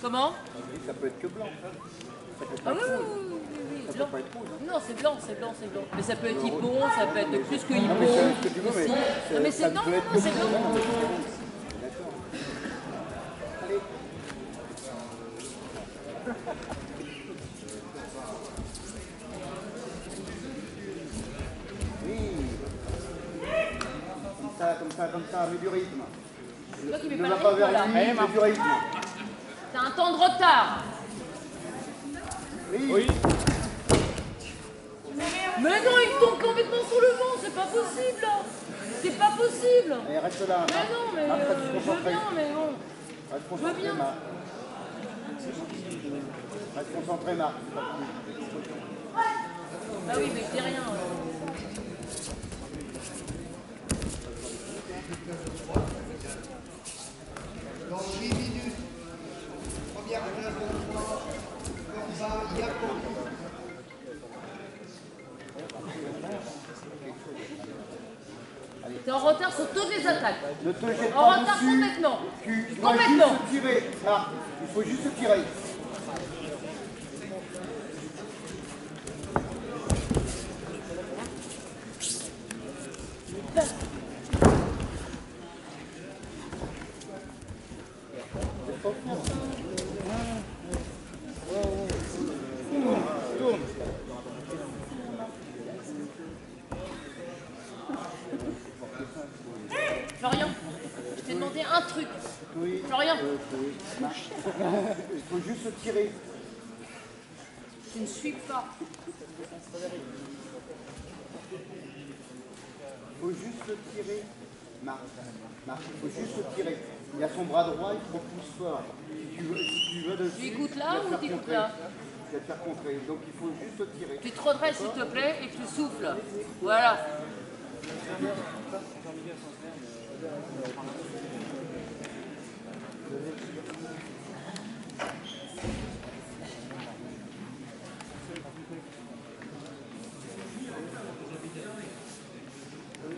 Comment? Ça peut être que blanc. Ah oui, oui, oui, oui, blanc. Non, c'est blanc, c'est blanc, c'est blanc. Mais ça peut être hippon, ça peut être plus que hippon. Non, mais ça c'est non, peut non, c'est blanc. blanc. D'accord. Allez. Oui. Comme ça, comme ça, comme ça, mais du rythme. C'est toi qui mets Ne pas va pas rythme, vers lui, mais du rythme. T'as un temps de retard. Oui. Mais non, il tombe complètement sur le vent, c'est pas possible. là. C'est pas possible. Allez, reste là. Mais non, mais euh, je veux bien, mais bon. Reste veux concentré, bien. Marc. Reste concentré, Marc. Bah oui, mais je dis rien. euh. T'es en retard sur toutes les attaques. Ne te jette En retard dessus. complètement. Tu dois Complètement. juste tirer, Marc. Il faut juste tirer. Florian, je t'ai demandé un truc. Oui. Euh, oui. Il faut juste tirer. tu ne suis pas. Il faut juste tirer. Marc. Marc, il faut juste tirer. Il a son bras droit, il faut pousse fort. Si tu veux, si tu veux dessus, Tu écoutes là te ou tu écoutes là Tu vas te faire contrer. Donc il faut juste tirer. Tu te redresses s'il te plaît et tu souffles. Voilà.